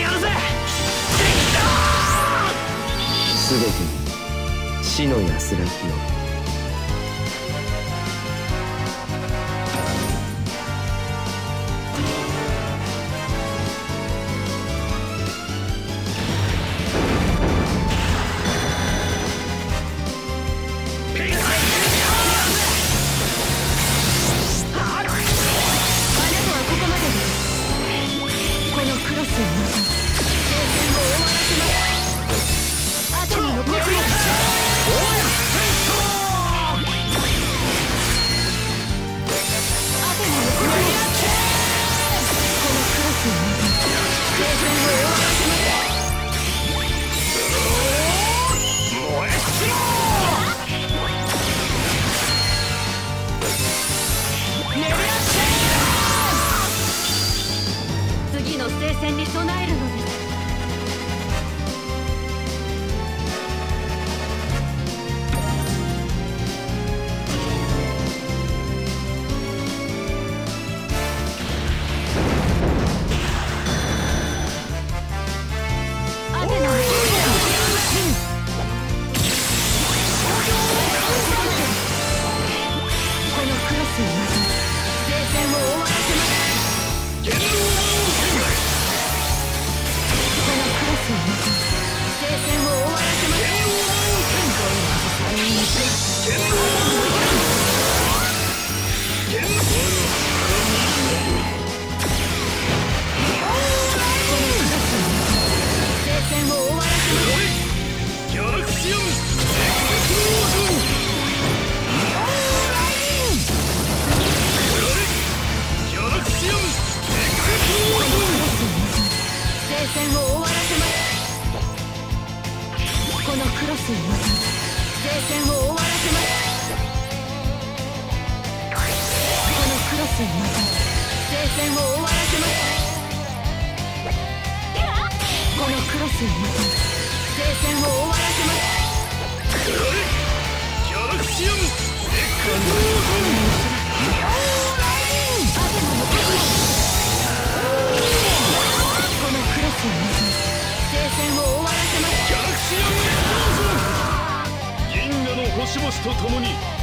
全てやるぜ。て死の安らぎを。スへ向聖戦を終わらせますこのクロスへ向聖戦を終わらせますこのクロスへ向聖戦を終わらせますャラクシアムと共に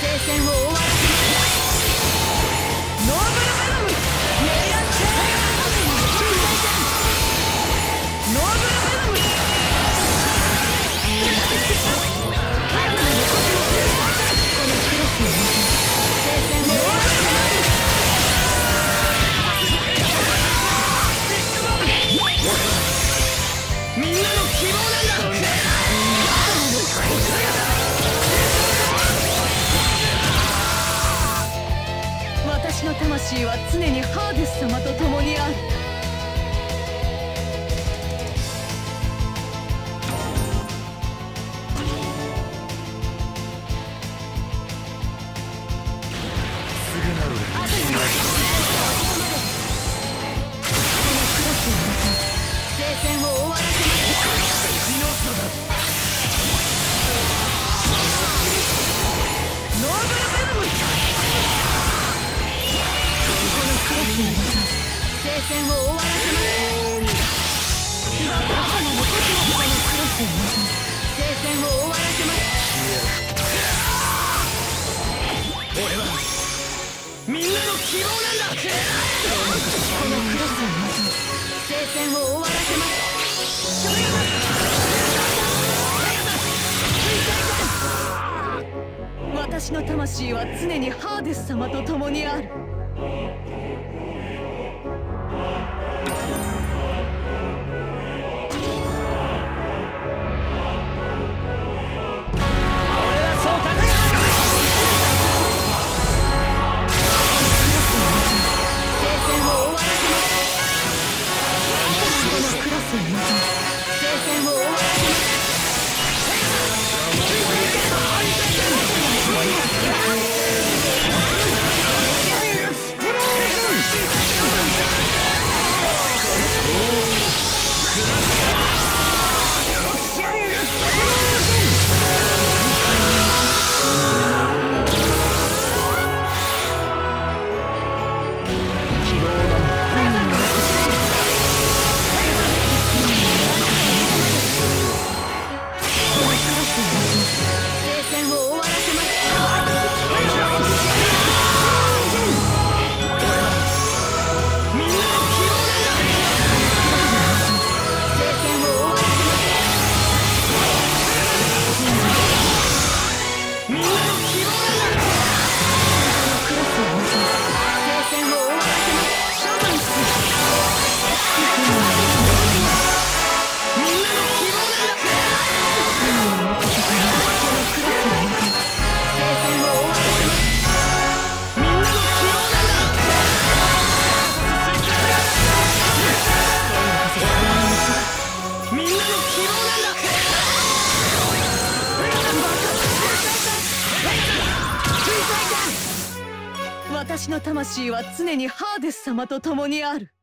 聖戦を終わ魂は常にハーデス様と共にある。すぐな戦を終わらせます私の残しの他のクロスを聖戦を終わらせます俺はみんなの希望なんだこのクロスを望む聖戦を終わらせます私の魂は常にハーデス様と共にある。魂は常にハーデス様と共にある。